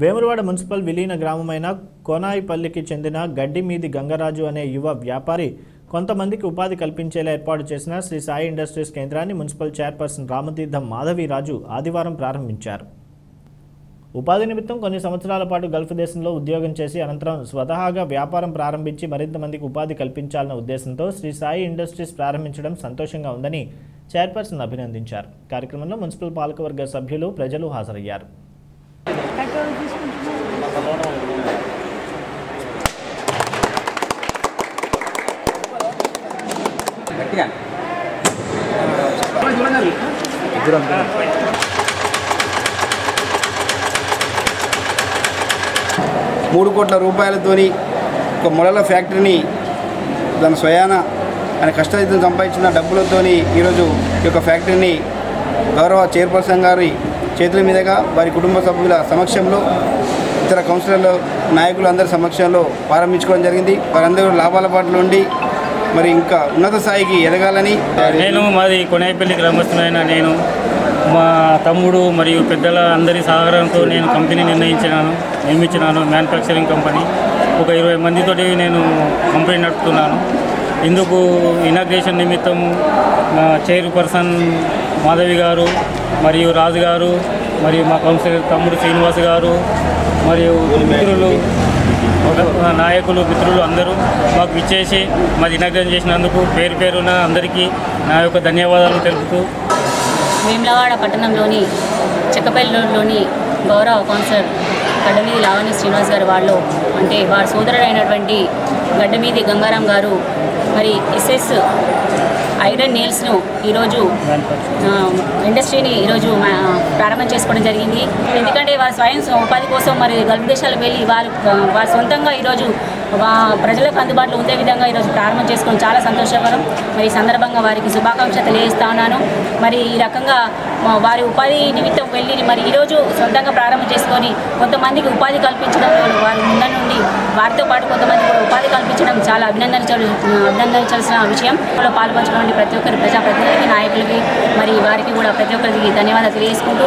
Vemulawada municipal విలీన గ్రామమైన కోనాయిపల్లికి చెందిన గడ్డిమీది గంగరాజు అనే యువ వ్యాపారి కొంతమందికి ఉపాధి కల్పించేలా ఏర్పాటు చేసిన శ్రీ సాయి ఇండస్ట్రీస్ కేంద్రాన్ని మున్సిపల్ చైర్పర్సన్ రామతీర్థం మాధవీరాజు ఆదివారం ప్రారంభించారు. ఉపాధి నిమిత్తం కొన్ని సంవత్సరాల పాటు గల్ఫ్ దేశంలో ఉద్యోగం చేసి అనంతరం స్వతహాగా వ్యాపారం ప్రారంభించి మరింత మందికి ఉపాధి కల్పించాలన్న ఉద్దేశంతో శ్రీ సాయి ఇండస్ట్రీస్ ప్రారంభించడం సంతోషంగా ఉందని చైర్పర్సన్ అభినందించారు. కార్యక్రమంలో మున్సిపల్ పాలకవర్గ సభ్యులు ప్రజలు హాజరయ్యారు. మూడు కోట్ల రూపాయలతోని ఒక మొడల ఫ్యాక్టరీని దాని స్వయాన ఆయన కష్టరీతం సంపాదించిన డబ్బులతోని ఈరోజు ఈ యొక్క ఫ్యాక్టరీని గౌరవ చైర్పర్సన్ గారి చేతుల మీదుగా వారి కుటుంబ సభ్యుల సమక్షంలో ఇతర కౌన్సిలర్ల నాయకులు అందరి సమక్షంలో ప్రారంభించుకోవడం జరిగింది. వారందరూ లాభాల పాటలు ఉండి మరి ఇంకా ఉన్నత స్థాయికి ఎదగాలని నేను మాది కొనేపల్లి గ్రామస్తులైన నేను మా తమ్ముడు మరియు పెద్దల అందరి సహకారంతో నేను కంపెనీ నిర్ణయించినాను నిర్మించినాను మ్యానుఫ్యాక్చరింగ్ కంపెనీ. ఒక ఇరవై మందితోటి నేను కంపెనీ నడుపుతున్నాను. ఇందుకు ఇనాగ్రేషన్ నిమిత్తం మా చైర్పర్సన్ మాధవి గారు మరియు రాజు గారు మరియు మా కౌన్సిలర్ తమ్ముడు శ్రీనివాస్ గారు మరియు మిత్రులు ఒక నాయకులు మిత్రులు అందరూ మాకు ఇచ్చేసి మాది ఇనాగ్రేషన్ చేసినందుకు పేరు పేరున అందరికీ నా యొక్క ధన్యవాదాలు తెలుపుతూ వేములవాడ పట్టణంలోని చెక్కపల్లిలోని గౌరవ కౌన్సిలర్ గడ్డమీది లావణి శ్రీనివాస్ గారు వాళ్ళు అంటే వారి సోదరుడైనటువంటి గడ్డమీది గంగారాం గారు మరి ఎస్ఎస్ ఐరన్ నేల్స్ను ఈరోజు ఇండస్ట్రీని ఈరోజు ప్రారంభం చేసుకోవడం జరిగింది. ఎందుకంటే వారి స్వయం ఉపాధి కోసం మరి గల్ఫ్ దేశాలకు వెళ్ళి వారు వారి సొంతంగా ఈరోజు వా- ప్రజలకు అందుబాటులో ఉండే విధంగా ఈరోజు ప్రారంభం చేసుకోవడం చాలా సంతోషకరం మరి సందర్భంగా వారికి శుభాకాంక్ష తెలియజేస్తా ఉన్నాను మరి ఈ రకంగా వారి ఉపాధి నిమిత్తం వెళ్ళి మరి ఈరోజు సొంతంగా ప్రారంభం చేసుకొని కొంతమందికి ఉపాధి కల్పించడం వారితో పాటు కొంతమంది కూడా ఉపాధి కల్పించడం చాలా అభినందించాలి అభినందించాల్సిన విషయం. ఇందులో పాల్పంచినటువంటి ప్రతి ఒక్కరి ప్రజాప్రతినిధులకి నాయకులకి మరి వారికి కూడా ప్రతి ఒక్కరికి ధన్యవాదాలు తెలియజేసుకుంటూ